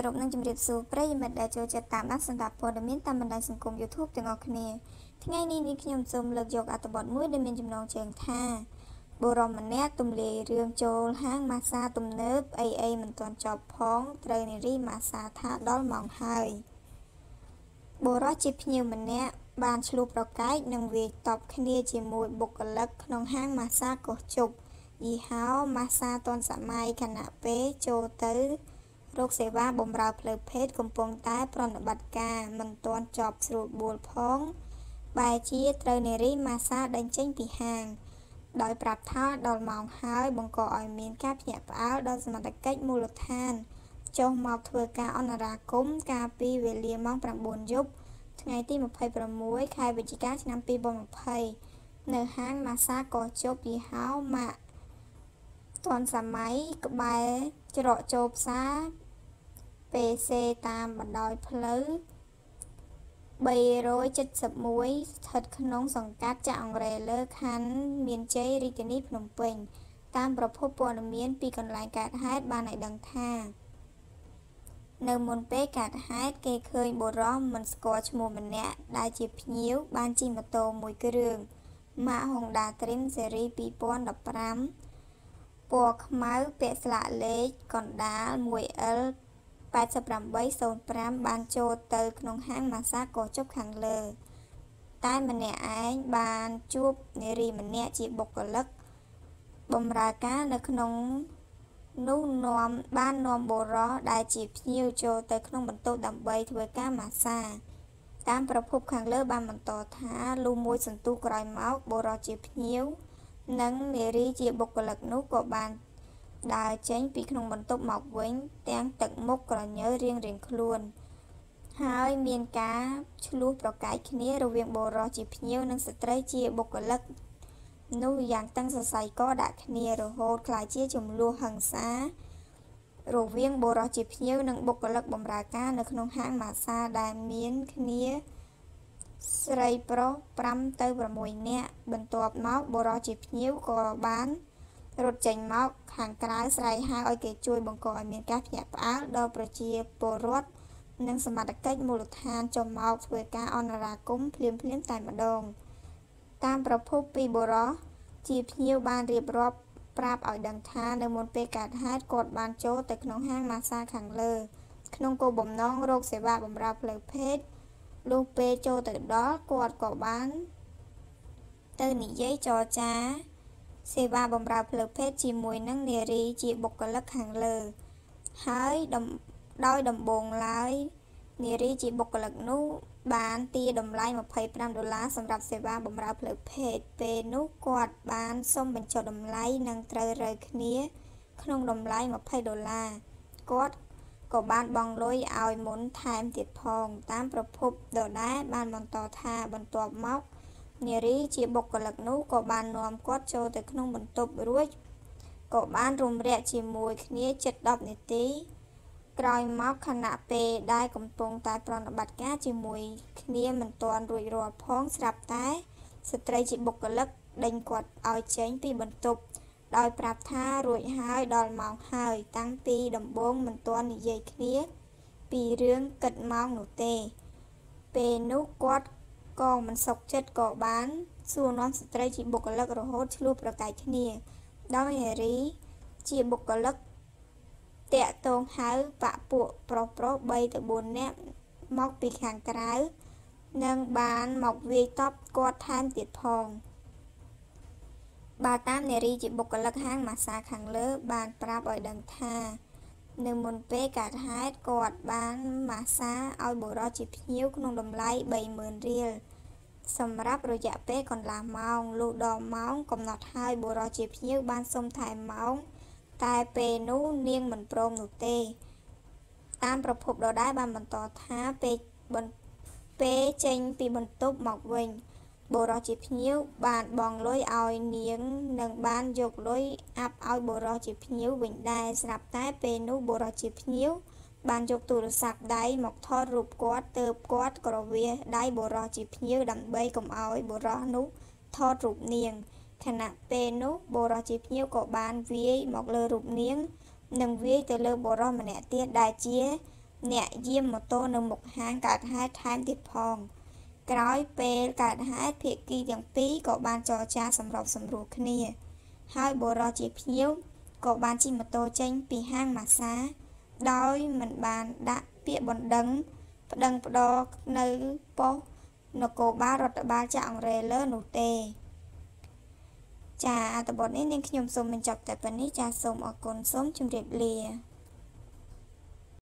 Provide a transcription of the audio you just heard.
គោរពនិងជម្រាបសួរប្រិយមិត្តដែលចូលចិត្តតាមដានសន្តាប់ព័ត៌មានតាមបណ្ដាញសង្គម YouTube ទាំងអស់គ្នាថ្ងៃនេះនេះខ្ញុំសូមលើកយកអត្ថបទមួយដែលមានចំណងជើងថាបុរសម្នាក់ទំលាយរឿងចូលហាងម៉ាស្សាទំនើបអីអីមិនទាន់ចប់ផងត្រូវនារីម៉ាស្សាថាដល់ម៉ោងហើយបុរសជាភ្ញៀវម្នាក់បានឆ្លោះប្រកែកនិងវាយតប់គ្នាជាមួយបុគ្គលិកក្នុងហាងម៉ាស្សាកោះជប់យីហោម៉ាស្សាទាន់សម័យខណៈពេលចូលទៅ រោគសេវាបម្រើផ្លូវភេទកំពុងតែប្រតិបត្តិការមិនទាន់ចប់ស្រួលបួលផង បែជាត្រូវនារីម៉ាសាដេញចេញពីហាង ដោយប្រាប់ថាដល់ម៉ោងហើយបង្កឲ្យមានការភ្ញាក់ផ្អើលដល់សមត្ថកិច្ចមូលដ្ឋានចុះមកធ្វើការអន្តរាគមន៍កាលពីវេលាម៉ោង9យប់ថ្ងៃទី26ខែវិច្ឆិកាឆ្នាំ2020នៅហាងម៉ាសាកោជប់យីហោម៉ាក់ ទាន់សម័យក្បែរច្រកចូលផ្សារ PC តាមបណ្ដោយផ្លូវ371ស្ថិតក្នុងសង្កាត់ចាក់អង្រែលើខណ្ឌមានជ័យរាជធានីភ្នំពេញ តាមប្រភពព័ត៌មានពីកន្លែងកើតហេតុបានឲ្យដឹងថានៅមុនពេលកើតហេតុគេឃើញបុរសមិនស្គាល់ឈ្មោះម្នាក់ដែលជាភ្ញៀវបានជិះម៉ូតូមួយគ្រឿងម៉ាក Honda Dream ស៊េរី2015 ពណ៌ខ្មៅពាក់ស្លាកលេខកណ្ដាល 1L 8805បានចូលទៅក្នុងហាងម៉ាសាកោជប់ខាងលើ តែម្នាក់ឯងបានជួបនារីម្នាក់ជាបុគ្គលិកបម្រើការនៅក្នុងនោះនាំបាននាំបុរសដែលជាភ្ញៀវចូលទៅក្នុងបន្ទប់ដើម្បីធ្វើការម៉ាសា តាមប្រភពខាងលើបានបន្តថាលុះមួយសន្ទុះក្រោយមកបុរសជាភ្ញៀវ និងនារីជាបុគ្គលិកនោះក៏បានដើរចេញពីក្នុងបន្ទប់មកវិញ ទាំងទឹកមុខក្រញើរៀងរៀងខ្លួន ហើយមានការឆ្លោះប្រកែកគ្នារវាងបុរសជាភ្ញៀវនិងស្ត្រីជាបុគ្គលិកនោះយ៉ាងតឹងសរសៃកដាក់គ្នារហូតក្លាយជាចំនួនហិង្សារវាងបុរសជាភ្ញៀវនិងបុគ្គលិកបម្រើការនៅក្នុងហាងម៉ាសាដែលមានគ្នា ស្រីប្រុស5ទៅ6នាក់បន្ទាប់មកបុរសជាភ្ញៀវក៏បានរត់ចេញមកខាងក្រៅស្រែកហៅឲ្យគេជួយបង្កឲ្យមានការភ្ញាក់ផ្អើលដល់ប្រជាពលរដ្ឋនិងសមត្ថកិច្ចមូលដ្ឋានចុះមកធ្វើការអន្តរាគមន៍ភ្លាមៗតែម្ដង តាមប្រភពពីបុរសជាភ្ញៀវបានរៀបរាប់ប្រាប់ឲ្យដឹងថានៅមុនពេលកើតហេតុគាត់បានចូលទៅក្នុងហាងម៉ាសាខាងលើ ក្នុងគោលបំណងរកសេវាបម្រើផ្លូវភេទ លុះពេលចូលទៅដល់គាត់ក៏បាន ទៅនិយាយចរចា សេវាបម្រើផ្លូវភេទជាមួយនឹងនារីជាបុគ្គលិកខាងលើ ហើយដោយដំបងឡើយនារីជាបុគ្គលិកនោះបានទាតម្លៃ25ដុល្លារសម្រាប់សេវាបម្រើផ្លូវភេទពេលនោះគាត់បានសុំបញ្ចុះតម្លៃនិងត្រូវរើគ្នា ក្នុងតម្លៃ20ដុល្លារគាត់ ក៏បានបង់លុយឲ្យមុនថែមទៀតផង តាមប្រភពដដែលបានបន្តថាបន្ទាប់មកនារីជាបុគ្គលិកនោះក៏បាននាំគាត់ចូលទៅក្នុងបន្ទប់រួចក៏បានរំរាក់ជាមួយគ្នាជិត10នាទី ក្រោយមកខណៈពេលដែលកំពុងតែប្រតិបត្តិការជាមួយគ្នាមិនទាន់រួចរាល់ផងស្រាប់តែ ស្ត្រីជាបុគ្គលិកដេញគាត់ឲ្យចេញពីបន្ទប់ ដោយប្រាប់ថារួចហើយដល់ម៉ោងហើយ តាំងពីដំបូងមិនទាន់និយាយគ្នា ពីរឿងគិតម៉ោងនោះទេ ពេលនោះគាត់ក៏មិនសុខចិត្តក៏បានសួរនាំស្ត្រីជាបុគ្គលិករហូតឆ្លោះប្រកែកគ្នា ដោយហេរីជាបុគ្គលិកតាក់ទងហៅបាក់ពួកប្រុសប្រុស3ទៅ4នាក់មកពីខាងក្រៅ និងបានមកវាយតប់គាត់ថែមទៀតផង បើតាមនារីជាបុគ្គលិកហាងម៉ាសាខាងលើ បានប្រាប់ឲ្យដឹងថា នៅមុនពេលកើតហេតុគាត់បានម៉ាសាឲ្យបុរសជាភ្ញៀវក្នុងតម្លៃ30000រៀលសម្រាប់រយៈពេលកន្លះម៉ោងលុះដល់ម៉ោងកំណត់ហើយបុរសជាភ្ញៀវបានសុំថែមម៉ោង តែពេលនោះនាងមិនព្រមនោះទេ តាមប្រភពដដែលបានបន្តថាពេលពេលចេញពីបន្ទប់មកវិញ បុរសជាភ្ញៀវបានបង់លុយឲ្យនាងនិងបានយកលុយអាប់ឲ្យបុរសជាភ្ញៀវវិញដែរស្រាប់តែពេលនោះបុរសជាភ្ញៀវបានយកទូរស័ព្ទដៃមកថតរូបគាត់ទើបគាត់ក្រវាដៃបុរសជាភ្ញៀវដើម្បីកុំឲ្យបុរសនោះថតរូបនាងខណៈពេលនោះបុរសជាភ្ញៀវក៏បានវាយមកលើរូបនាង និងវាយទៅលើបុរសម្នាក់ទៀតដែលជា អ្នកយាមម៉ូតូនៅមុខហាងកើតហេតុថែមទៀតផង ក្រោយពេលកើតហេតុភាគីទាំងពីរក៏បានចរចាសម្របសម្រួលគ្នា ហើយបុរសជាភ្ញៀវក៏បានជិះម៉ូតូចេញពីហាងម៉ាស្សាដោយមិនបានដាក់ពាក្យបណ្ដឹងប្តឹងប្តល់នៅប៉ុស្តិ៍នគរបាលរដ្ឋបាលចក្រអង្រែលើនោះទេចាអត្ថបទនេះនាងខ្ញុំសូមបញ្ចប់តែប៉ុណ្្នេះចាសូមអរគុណសូមជម្រាបលា